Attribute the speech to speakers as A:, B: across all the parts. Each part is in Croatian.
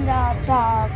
A: and the dog.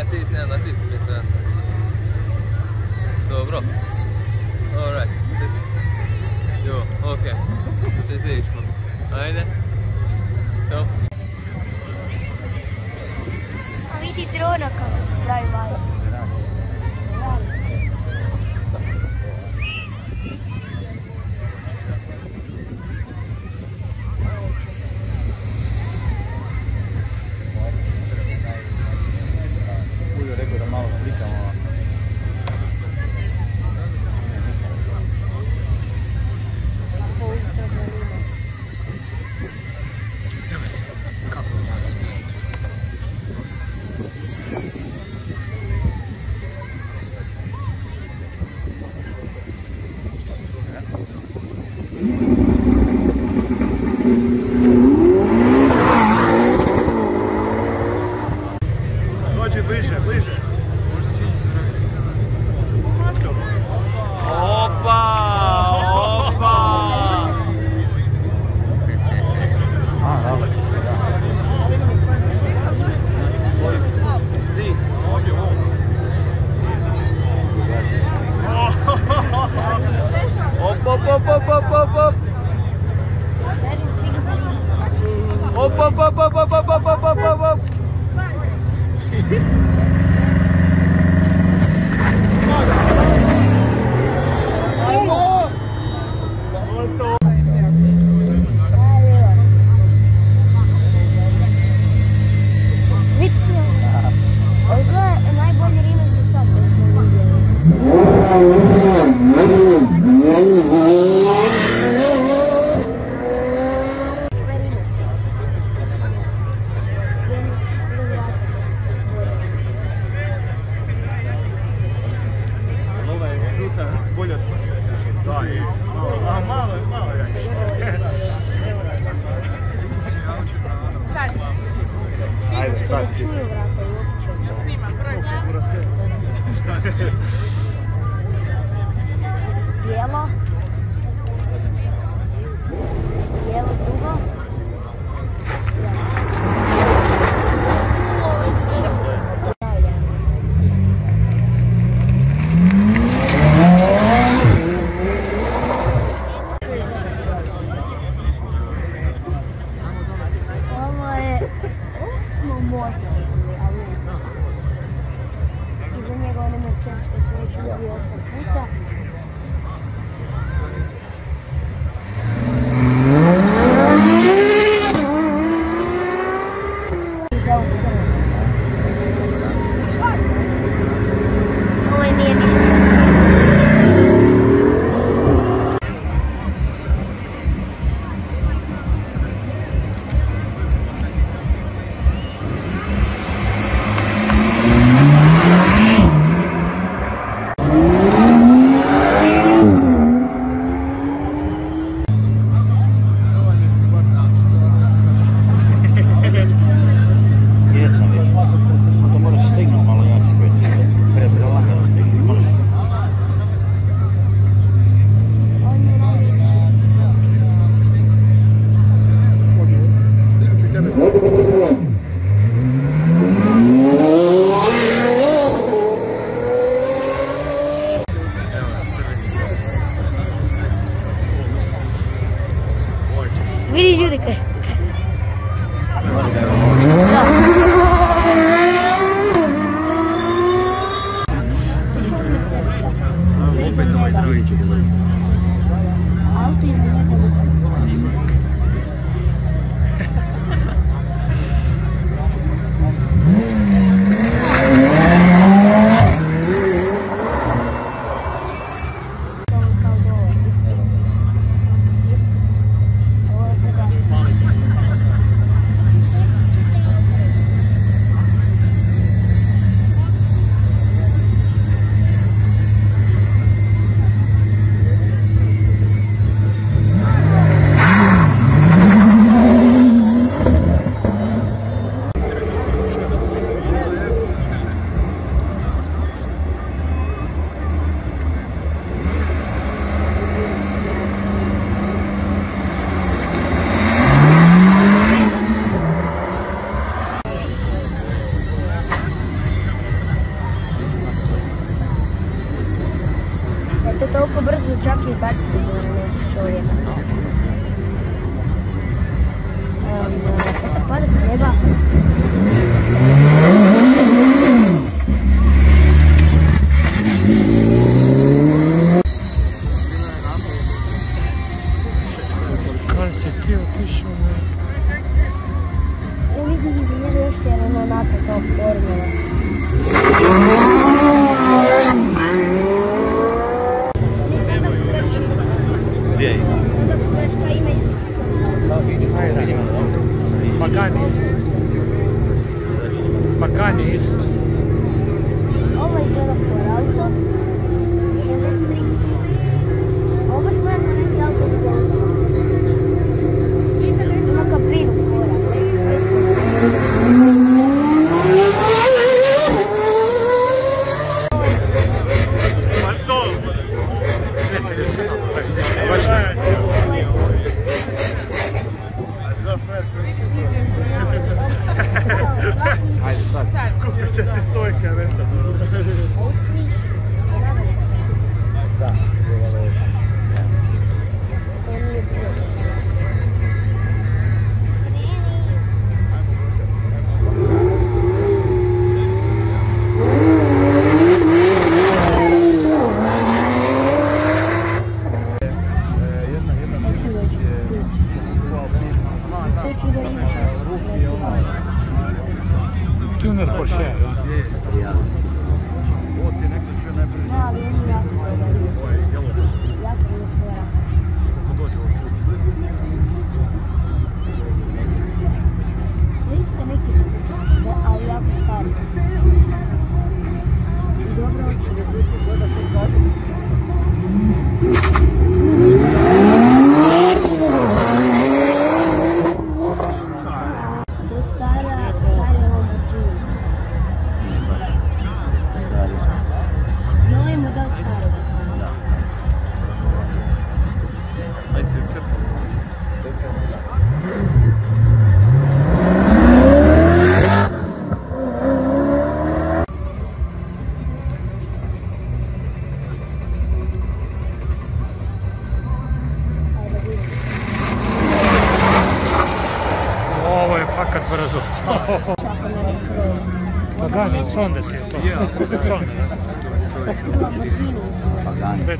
A: Ne,
B: ti, ne, na ti si bitno. Dobro. Alright. Jo, okej. Okay. Ti ti išmo. Ajde. Ćao.
A: A vidi drona kako se pravi malo. Giri, you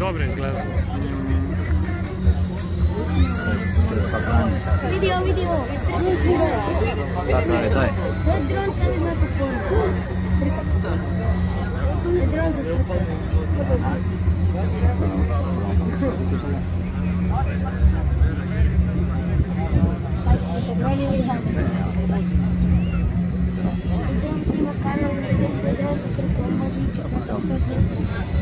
C: dobre izgleda. Vidio, vidio.
A: Da,
C: to
D: je,
A: to je. Dakle, dron
B: se
A: mora po
D: kupon. Thank you. Макаров
A: рецепт ядров предположить о простой быстрости.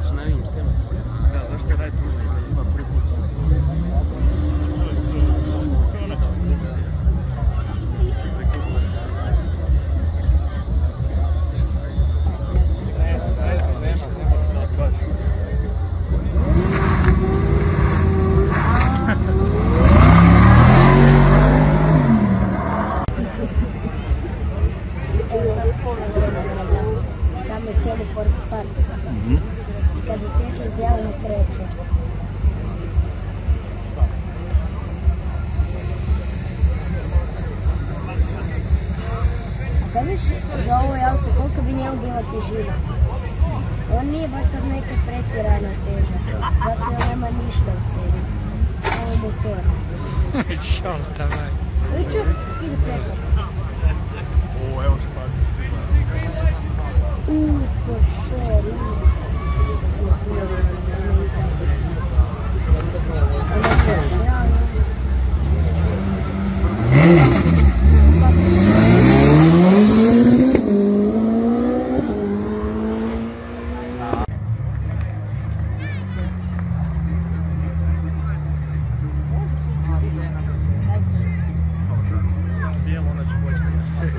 A: остановимся. Да, за что рад A kad viš za ovaj auto, koliko bi njemu bila težina? On nije baš sad neka pretjerana teža. Zato nema ništa u sebi. Ovo je motor. Ide preko.
D: O, evo špati.
A: Uuu, Porsche,
D: Bijelo,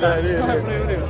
A: 对对对。